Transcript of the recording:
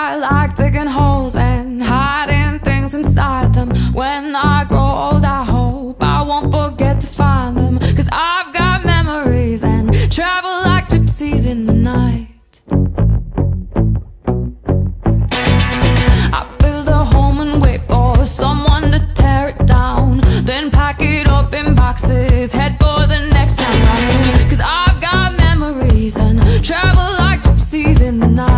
I like digging holes and hiding things inside them. When I grow old I hope I won't forget to find them. Cause I've got memories and travel like gypsies in the night. I build a home and wait for someone to tear it down. Then pack it up in boxes, head for the next I've got memories and travel like gypsies in the night.